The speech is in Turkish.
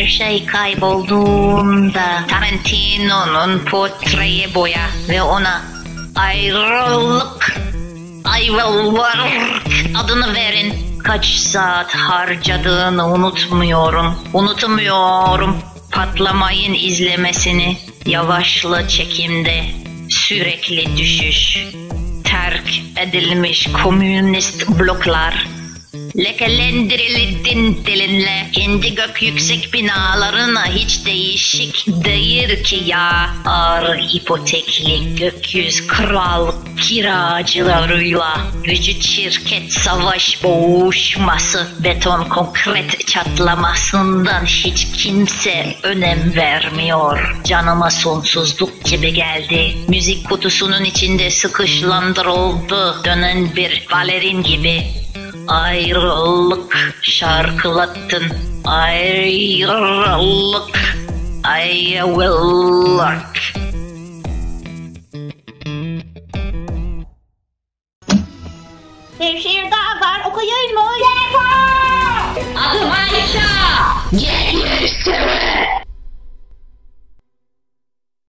Her şey kaybolduğunda Tarantino'nun portreyi boya ve ona ayrılık I will work adını verin. Kaç saat harcadığını unutmuyorum. Unutmuyorum patlamayın izlemesini. Yavaşlı çekimde sürekli düşüş. Terk edilmiş komünist bloklar Lekelendirildi dilinle kendi gök yüksek binalarına hiç değişik değil ki ya. Ağır ipotekli gökyüz kral kiracılarıyla gücü şirket savaş boğuşması beton konkret çatlamasından hiç kimse önem vermiyor. Canıma sonsuzluk gibi geldi. Müzik kutusunun içinde sıkışlandırıldı dönen bir balerin gibi ayrılık şarkılattın. Ayrılık. Work Bir şiir daha var okuyayım mı? Adım Ayşe. Gel